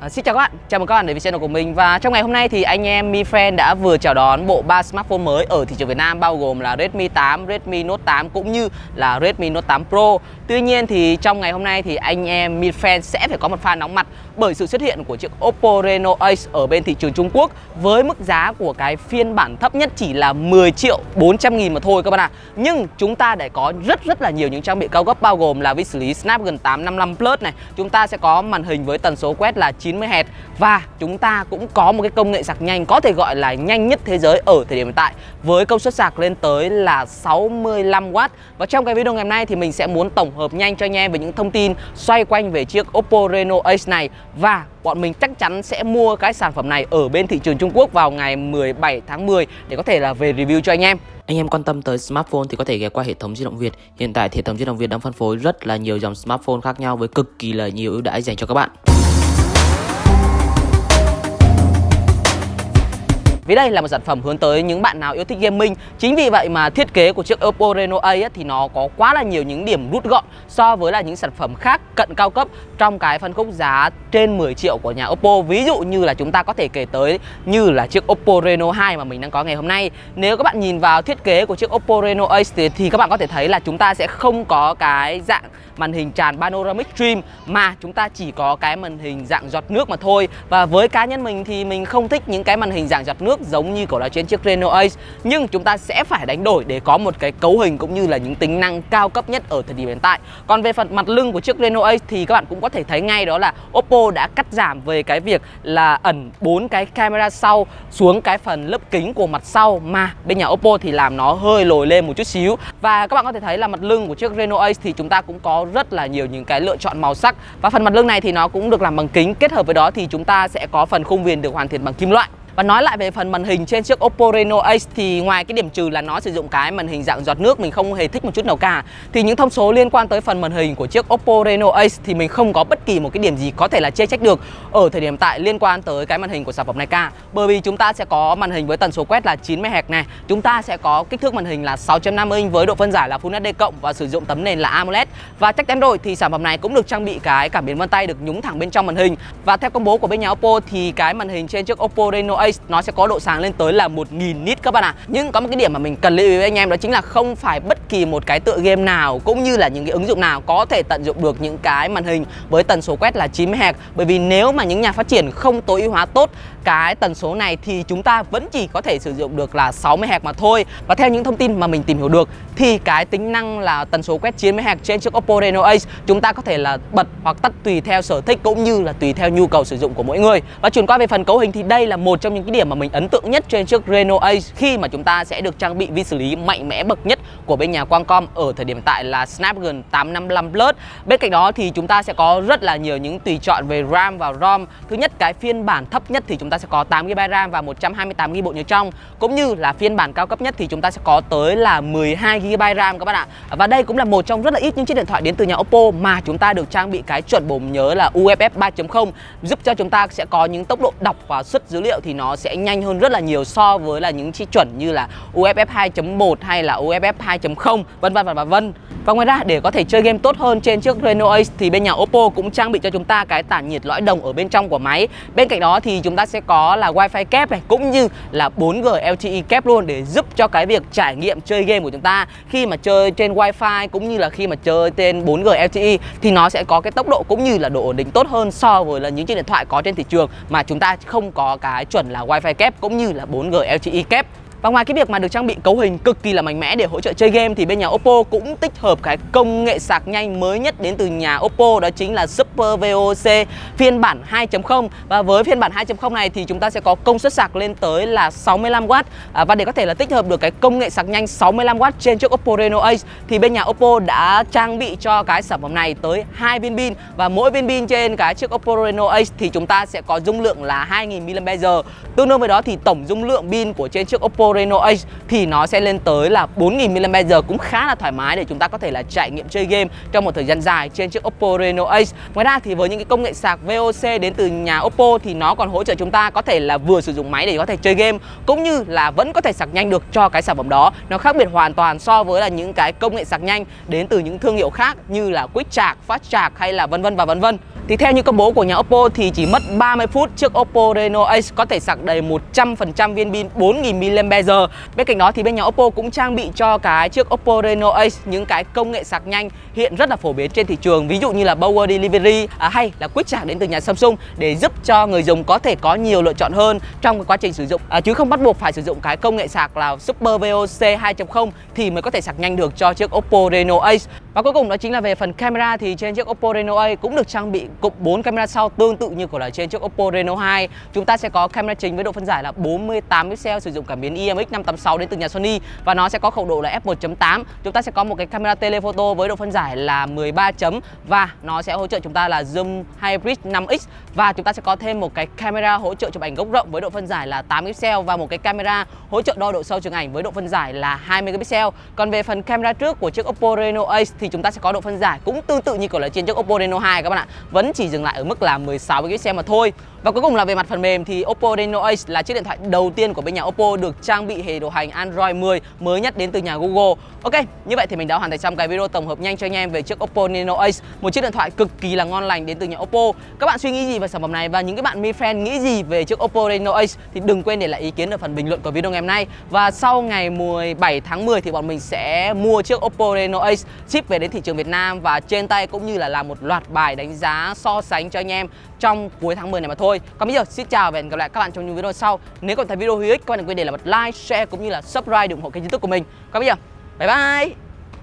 À, xin chào các bạn, chào mừng các bạn đến với channel của mình. Và trong ngày hôm nay thì anh em Mi Friend đã vừa chào đón bộ ba smartphone mới ở thị trường Việt Nam Bao gồm là Redmi 8, Redmi Note 8 cũng như là Redmi Note 8 Pro. Tuy nhiên thì trong ngày hôm nay thì anh em Mi Friend sẽ phải có một pha nóng mặt Bởi sự xuất hiện của chiếc Oppo Reno Ace ở bên thị trường Trung Quốc Với mức giá của cái phiên bản thấp nhất chỉ là 10 triệu 400 nghìn mà thôi các bạn ạ. À. Nhưng chúng ta để có rất rất là nhiều những trang bị cao cấp bao gồm là vi xử lý Snapdragon 855 Plus này. Chúng ta sẽ có màn hình với tần số quét là 9 90Hz và chúng ta cũng có một cái công nghệ sạc nhanh, có thể gọi là nhanh nhất thế giới ở thời điểm hiện tại, với công suất sạc lên tới là 65W. Và trong cái video ngày hôm nay thì mình sẽ muốn tổng hợp nhanh cho anh em về những thông tin xoay quanh về chiếc Oppo Reno Ace này và bọn mình chắc chắn sẽ mua cái sản phẩm này ở bên thị trường Trung Quốc vào ngày 17 tháng 10 để có thể là về review cho anh em. Anh em quan tâm tới smartphone thì có thể ghé qua hệ thống di động Việt. Hiện tại hệ thống di động Việt đang phân phối rất là nhiều dòng smartphone khác nhau với cực kỳ là nhiều ưu đãi dành cho các bạn. Vì đây là một sản phẩm hướng tới những bạn nào yêu thích gaming. Chính vì vậy mà thiết kế của chiếc Oppo Reno A ấy, thì nó có quá là nhiều những điểm rút gọn So với là những sản phẩm khác cận cao cấp Trong cái phân khúc giá trên 10 triệu của nhà Oppo. Ví dụ như là chúng ta có thể kể tới như là chiếc Oppo Reno 2 mà mình đang có ngày hôm nay. Nếu các bạn nhìn vào thiết kế của chiếc Oppo Reno A thì, thì các bạn có thể thấy là chúng ta sẽ không có cái dạng màn hình tràn panoramic stream mà chúng ta chỉ có cái màn hình dạng giọt nước mà thôi. Và với cá nhân mình thì mình không thích những cái màn hình dạng giọt nước giống như của là trên chiếc Reno Ace, nhưng chúng ta sẽ phải đánh đổi để có một cái cấu hình cũng như là những tính năng cao cấp nhất ở thời điểm hiện tại. Còn về phần mặt lưng của chiếc Reno Ace thì các bạn cũng có thể thấy ngay đó là Oppo đã cắt giảm về cái việc là ẩn bốn cái camera sau xuống cái phần lớp kính của mặt sau mà bên nhà Oppo thì làm nó hơi lồi lên một chút xíu. Và các bạn có thể thấy là mặt lưng của chiếc Reno Ace thì chúng ta cũng có rất là nhiều những cái lựa chọn màu sắc. Và phần mặt lưng này thì nó cũng được làm bằng kính. Kết hợp với đó thì chúng ta sẽ có phần khung viền được hoàn thiện bằng kim loại và nói lại về phần màn hình trên chiếc Oppo Reno Ace thì ngoài cái điểm trừ là nó sử dụng cái màn hình dạng giọt nước, mình không hề thích một chút nào cả. Thì những thông số liên quan tới phần màn hình của chiếc Oppo Reno Ace thì mình không có bất kỳ một cái điểm gì có thể là chê trách được ở thời điểm tại liên quan tới cái màn hình của sản phẩm này cả. Bởi vì chúng ta sẽ có màn hình với tần số quét là 90 Hz này, chúng ta sẽ có kích thước màn hình là 6.5 inch với độ phân giải là Full HD cộng và sử dụng tấm nền là AMOLED. Và chắc chắn rồi, thì sản phẩm này cũng được trang bị cái cảm biến vân tay được nhúng thẳng bên trong màn hình. Và theo công bố của bên nhà Oppo thì cái màn hình trên chiếc Oppo Reno Ace nó sẽ có độ sáng lên tới là 1000 nit các bạn ạ. À. Nhưng có một cái điểm mà mình cần lưu ý với anh em đó chính là không phải bất kỳ một cái tựa game nào cũng như là những cái ứng dụng nào có thể tận dụng được những cái màn hình với tần số quét là 90 Hz bởi vì nếu mà những nhà phát triển không tối ưu hóa tốt, cái tần số này thì chúng ta vẫn chỉ có thể sử dụng được là 60 Hz mà thôi. Và theo những thông tin mà mình tìm hiểu được, thì cái tính năng là tần số quét 90 Hz trên chiếc Oppo Reno Ace, chúng ta có thể là bật hoặc tắt tùy theo sở thích cũng như là tùy theo nhu cầu sử dụng của mỗi người. Và chuyển qua về phần cấu hình thì đây là một trong những cái điểm mà mình ấn tượng nhất trên chiếc Reno Ace khi mà chúng ta sẽ được trang bị vi xử lý mạnh mẽ bậc nhất của bên nhà Qualcomm ở thời điểm tại là Snapdragon 855 Plus. Bên cạnh đó thì chúng ta sẽ có rất là nhiều những tùy chọn về RAM và ROM. Thứ nhất, cái phiên bản thấp nhất thì chúng ta sẽ có 8GB RAM và 128GB bộ nhớ trong. Cũng như là phiên bản cao cấp nhất thì chúng ta sẽ có tới là 12GB RAM các bạn ạ. Và đây cũng là một trong rất là ít những chiếc điện thoại đến từ nhà Oppo mà chúng ta được trang bị cái chuẩn bộ nhớ là UFS 3.0 giúp cho chúng ta sẽ có những tốc độ đọc và xuất dữ liệu thì nó sẽ nhanh hơn rất là nhiều so với là những chi chuẩn như là UFF 2.1 hay là UFF 2.0 vân vân và vân. Và ngoài ra, để có thể chơi game tốt hơn trên chiếc Reno Ace thì bên nhà Oppo cũng trang bị cho chúng ta cái tản nhiệt lõi đồng ở bên trong của máy. Bên cạnh đó thì chúng ta sẽ có là Wi-Fi kép này, cũng như là 4G LTE kép luôn để giúp cho cái việc trải nghiệm chơi game của chúng ta khi mà chơi trên Wi-Fi cũng như là khi mà chơi trên 4G LTE thì nó sẽ có cái tốc độ cũng như là độ ổn định tốt hơn so với là những chiếc điện thoại có trên thị trường mà chúng ta không có cái chuẩn là Wi-Fi kép cũng như là 4G LTE kép và ngoài cái việc mà được trang bị cấu hình cực kỳ là mạnh mẽ để hỗ trợ chơi game thì bên nhà Oppo cũng tích hợp cái công nghệ sạc nhanh mới nhất đến từ nhà Oppo đó chính là Super VOC phiên bản 2.0 và với phiên bản 2.0 này thì chúng ta sẽ có công suất sạc lên tới là 65W à, và để có thể là tích hợp được cái công nghệ sạc nhanh 65W trên chiếc Oppo Reno Ace thì bên nhà Oppo đã trang bị cho cái sản phẩm này tới hai viên pin. Và mỗi viên pin trên cái chiếc Oppo Reno Ace thì chúng ta sẽ có dung lượng là 2000 mAh. Tương đương với đó thì tổng dung lượng pin của trên chiếc Oppo Reno Ace thì nó sẽ lên tới là 4000 mAh cũng khá là thoải mái để chúng ta có thể là trải nghiệm chơi game trong một thời gian dài trên chiếc Oppo Reno Ace. Ngoài ra thì với những cái công nghệ sạc VOC đến từ nhà Oppo thì nó còn hỗ trợ chúng ta có thể là vừa sử dụng máy để có thể chơi game cũng như là vẫn có thể sạc nhanh được cho cái sản phẩm đó. Nó khác biệt hoàn toàn so với là những cái công nghệ sạc nhanh đến từ những thương hiệu khác như là Quick Charge, Fast Charge hay là vân vân và vân vân. Thì theo những công bố của nhà Oppo thì chỉ mất 30 phút chiếc Oppo Reno Ace có thể sạc đầy 100% viên pin 4000 mAh. Bên cạnh đó thì bên nhà Oppo cũng trang bị cho cái chiếc Oppo Reno Ace những cái công nghệ sạc nhanh hiện rất là phổ biến trên thị trường, ví dụ như là Power Delivery à, hay là Quick Charge đến từ nhà Samsung để giúp cho người dùng có thể có nhiều lựa chọn hơn trong cái quá trình sử dụng à, chứ không bắt buộc phải sử dụng cái công nghệ sạc là Super VOC 2.0 thì mới có thể sạc nhanh được cho chiếc Oppo Reno Ace. Và cuối cùng đó chính là về phần camera thì trên chiếc Oppo Reno A cũng được trang bị cụm 4 camera sau tương tự như của là trên chiếc Oppo Reno 2. Chúng ta sẽ có camera chính với độ phân giải là 48 pixel, sử dụng cảm biến IMX586 đến từ nhà Sony và nó sẽ có khẩu độ là f1.8. Chúng ta sẽ có một cái camera telephoto với độ phân giải là 13 chấm và nó sẽ hỗ trợ chúng ta là zoom hybrid 5x và chúng ta sẽ có thêm một cái camera hỗ trợ chụp ảnh góc rộng với độ phân giải là 8 pixel và một cái camera hỗ trợ đo độ sâu trường ảnh với độ phân giải là 20 megapixel. Còn về phần camera trước của chiếc Oppo Reno Ace thì chúng ta sẽ có độ phân giải cũng tương tự như kiểu là trên chiếc Oppo Reno 2 các bạn ạ. Vẫn chỉ dừng lại ở mức là 16 megapixel mà thôi. Và cuối cùng là về mặt phần mềm thì Oppo Reno Ace là chiếc điện thoại đầu tiên của bên nhà Oppo được trang bị hệ điều hành Android 10 mới nhất đến từ nhà Google. Ok, như vậy thì mình đã hoàn thành xong cái video tổng hợp nhanh cho anh em về chiếc Oppo Reno Ace, một chiếc điện thoại cực kỳ là ngon lành đến từ nhà Oppo. Các bạn suy nghĩ gì về sản phẩm này và những cái bạn mi fan nghĩ gì về chiếc Oppo Reno Ace thì đừng quên để lại ý kiến ở phần bình luận của video ngày hôm nay. Và sau ngày 17 tháng 10 thì bọn mình sẽ mua chiếc Oppo Reno Ace chip về đến thị trường Việt Nam và trên tay cũng như là làm một loạt bài đánh giá so sánh cho anh em trong cuối tháng 10 này mà thôi. Còn bây giờ xin chào và hẹn gặp lại các bạn trong những video sau. Nếu còn thấy video hữu ích các bạn đừng quên để lại một like, share cũng như là subscribe để ủng hộ kênh YouTube của mình. Còn bây giờ, bye bye.